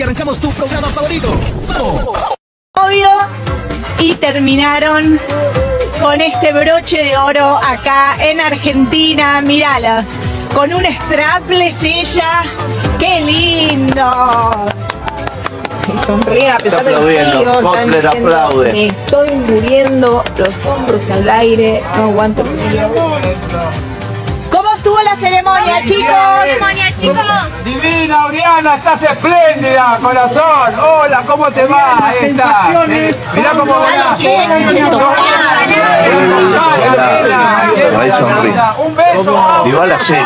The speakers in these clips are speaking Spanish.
y arrancamos tu programa favorito. ¡Vamos! Obvio. Y terminaron con este broche de oro acá en Argentina. Mírala. Con un strapless ella. ¡Qué lindos! y sonríe a pesar del frío. Están diciendo, aplaude. Me estoy muriendo, los hombros al aire, no aguanto. ¿Cómo estuvo la ceremonia, chicos? Divina, Oriana, estás espléndida, corazón. Hola, ¿cómo te va? Ahí está. Mirá cómo sonríe. Un beso. Y va la serie,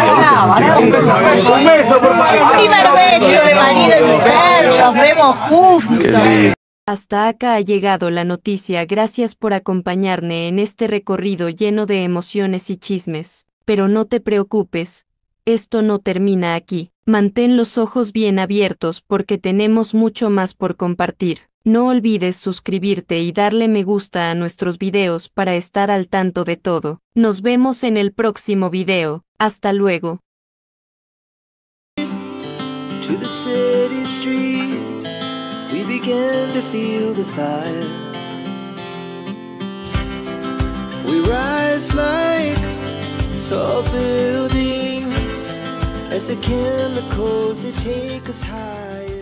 Un beso, un beso, un beso, por favor. Primer beso de marido y mujer. Nos vemos juntos. Hasta acá ha llegado la noticia, gracias por acompañarme en este recorrido lleno de emociones y chismes. Pero no te preocupes, esto no termina aquí. Mantén los ojos bien abiertos porque tenemos mucho más por compartir. No olvides suscribirte y darle me gusta a nuestros videos para estar al tanto de todo. Nos vemos en el próximo video. Hasta luego. the chemicals that take us high.